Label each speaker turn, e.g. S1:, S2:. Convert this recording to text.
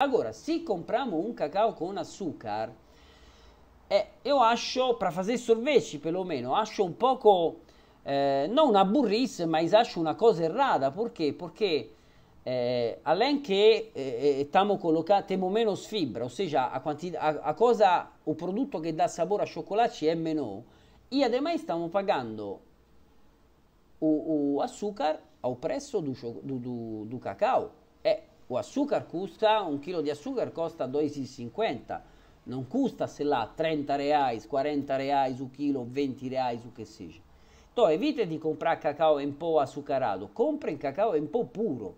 S1: Agora, se compramos um cacau com açúcar, é, eu acho, para fazer sorvete pelo menos, acho um pouco, eh, não uma burrice, mas acho uma coisa errada. Por quê? Porque eh, além que eh, estamos colocando, temos menos fibra, ou seja, a, quantidade, a, a, cosa, o produto que dá sabor a chocolate é menor, e ademais estamos pagando o, o açúcar ao preço do, do, do, do cacau. É, o açúcar custa, um quilo de açúcar custa 2,50, não custa, sei lá, 30 reais, 40 reais o quilo, 20 reais, o que seja. Então evite de comprar cacau em pó açucarado, comprem cacau em pó puro.